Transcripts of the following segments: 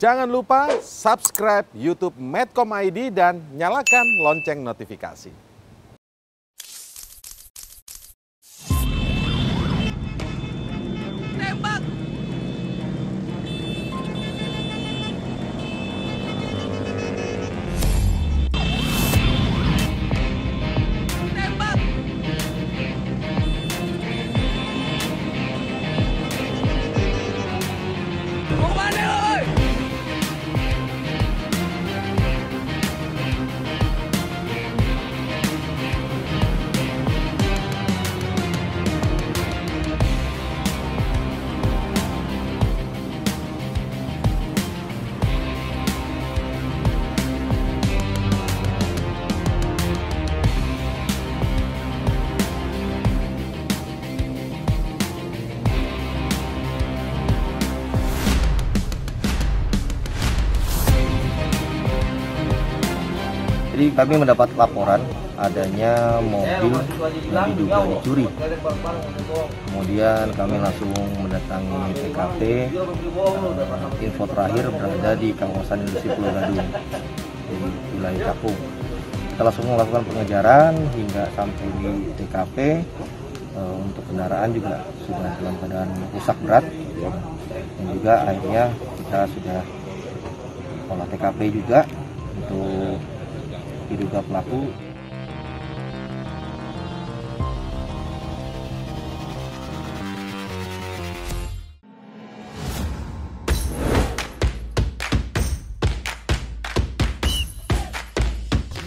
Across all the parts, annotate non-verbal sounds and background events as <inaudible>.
Jangan lupa subscribe YouTube Medcom ID dan nyalakan lonceng notifikasi. Jadi kami mendapat laporan adanya mobil yang diduga dicuri. Kemudian kami langsung mendatangi TKP. Info terakhir berada di kawasan industri Pulau Gadung di wilayah Cakung. Kita langsung melakukan pengejaran hingga sampai di TKP. Eh, Untuk kendaraan juga sudah dalam keadaan rusak berat dan juga akhirnya kita sudah olah TKP juga untuk diduga pelaku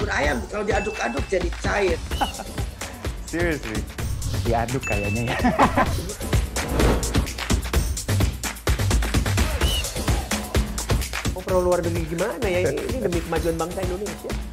bubur ayam kalau diaduk-aduk jadi cair. <laughs> Seriously? Diaduk kayaknya ya. Perlu luar negeri gimana ya? Ini demi kemajuan bangsa Indonesia.